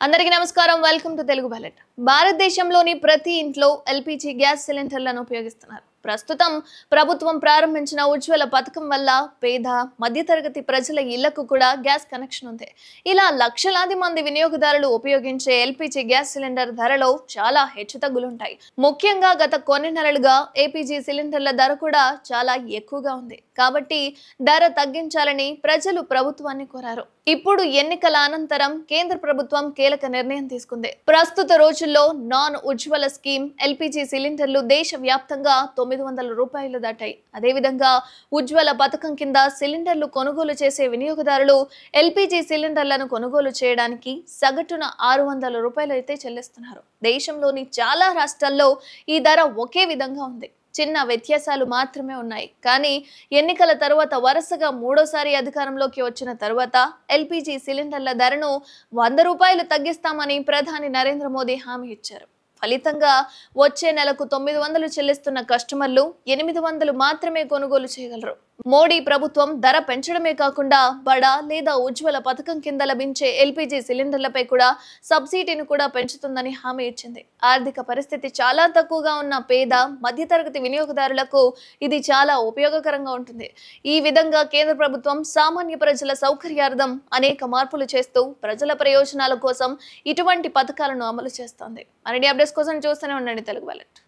అందరికీ నమస్కారం. Welcome to Telugu బలెట్ భారతదేశంలోని ప్రతి ఇంట్లో ఎల్పిజి గ్యాస్ సిలిండర్లను ఉపయోగిస్తున్నారు. ప్రస్తుతం ప్రభుత్వం ప్రారంభించిన ఉజ్వల పథకం వల్ల పేద మధ్యతరగతి ప్రజల ఇళ్ళకు కూడా గ్యాస్ కనెక్షన్ ఉంది. ఇలా లక్షలాది మంది వినియోగదారులు ఉపయోగించే ఎల్పిజి గ్యాస్ సిలిండర్ ధరలో చాలా హెచ్చుతగ్గులుంటాయి. ముఖ్యంగా గత కొన్ని నెలలుగా ఏపీజీ సిలిండర్ల ధర కూడా చాలా ఎక్కువగా ఉంది. కాబట్టి ధర తగ్గించాలని ప్రజలు ప్రభుత్వాన్ని కోరారు. ఇప్పుడు ఎన్నికల అనంతరం కేంద్ర ప్రభుత్వం కీలక నిర్ణయం తీసుకుంది. ప్రస్తుత రోజుల్లో నాన్ ఉజ్వల స్కీమ్ ఎల్పిజి సిలిండర్లు దేశ వ్యాప్తంగా తొమ్మిది వందల రూపాయలు దాటాయి. అదేవిధంగా ఉజ్వల పథకం కింద సిలిండర్లు కొనుగోలు చేసే వినియోగదారులు ఎల్పిజి సిలిండర్లను కొనుగోలు చేయడానికి సగటున ఆరు వందల రూపాయలు అయితే చెల్లిస్తున్నారు. దేశంలోని చాలా రాష్ట్రాల్లో ఈ ధర ఒకే విధంగా ఉంది. చిన్న వ్యత్యాసాలు మాత్రమే ఉన్నాయి. కానీ ఎన్నికల తర్వాత వరుసగా మూడోసారి అధికారంలోకి వచ్చిన తర్వాత ఎల్పిజి సిలిండర్ల ధరను వంద రూపాయలు తగ్గిస్తామని ప్రధాని నరేంద్ర మోదీ హామీ ఇచ్చారు. ఫలితంగా వచ్చే నెలకు తొమ్మిది వందలు చెల్లిస్తున్న కస్టమర్లు ఎనిమిది వందలు మాత్రమే కొనుగోలు చేయగలరు. మోడీ ప్రభుత్వం ధర పెంచడమే కాకుండా బడా లేదా ఉజ్వల పథకం కింద లభించే ఎల్పిజి సిలిండర్లపై కూడా సబ్సిడీని కూడా పెంచుతుందని హామీ ఇచ్చింది. ఆర్థిక పరిస్థితి చాలా తక్కువగా ఉన్న పేద మధ్యతరగతి వినియోగదారులకు ఇది చాలా ఉపయోగకరంగా ఉంటుంది. ఈ విధంగా కేంద్ర ప్రభుత్వం సామాన్య ప్రజల సౌకర్యార్థం అనేక మార్పులు చేస్తూ ప్రజల ప్రయోజనాల కోసం ఇటువంటి పథకాలను అమలు చేస్తోంది. మరిన్ని అప్డేట్స్ కోసం చూస్తూనే ఉండండి తెలుగు వాలెట్